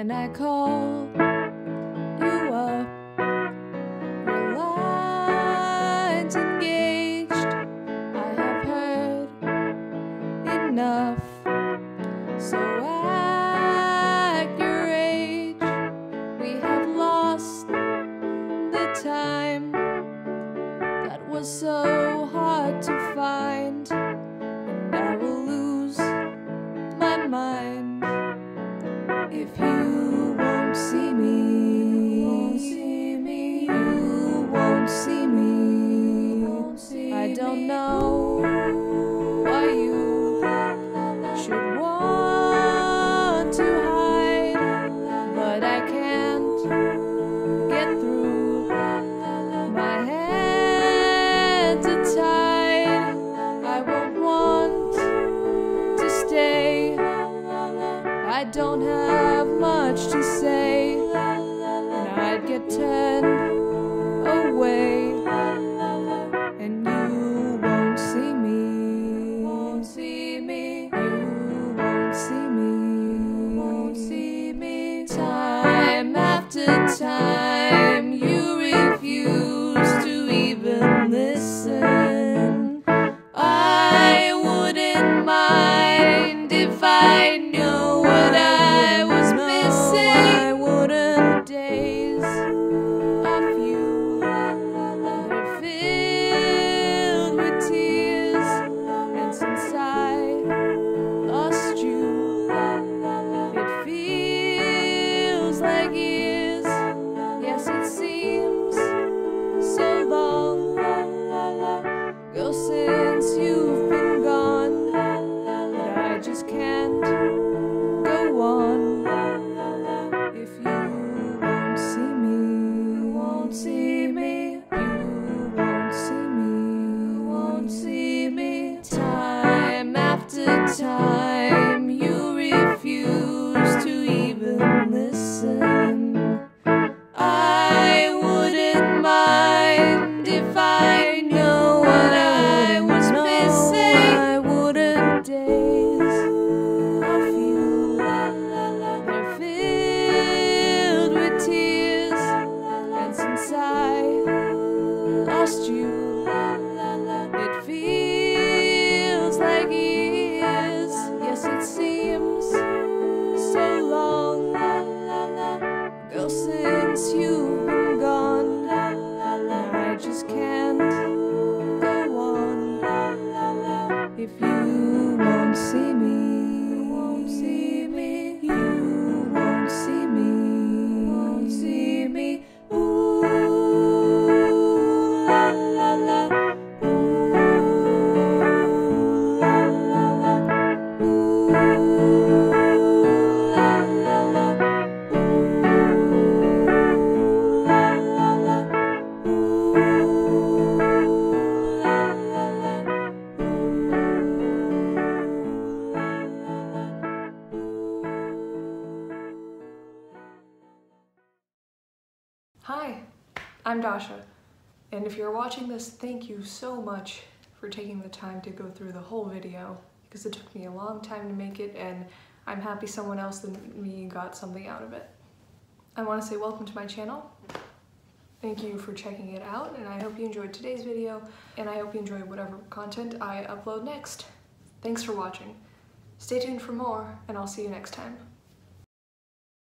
when I call you up. Line's engaged. I have heard enough. So at your age, we have lost the time that was so hard to find, don't know why you should want to hide, but I can't get through. My hands to tied. I won't want to stay. I don't have after time, you refuse to even listen. I wouldn't mind if I time, you refuse to even listen. I wouldn't mind if I knew what I was missing. I wouldn't days of you. They're filled with tears, and since I lost you, I'm Dasha, and if you're watching this, thank you so much for taking the time to go through the whole video because it took me a long time to make it and I'm happy someone else than me got something out of it. I want to say welcome to my channel. Thank you for checking it out and I hope you enjoyed today's video and I hope you enjoy whatever content I upload next. Thanks for watching. Stay tuned for more and I'll see you next time.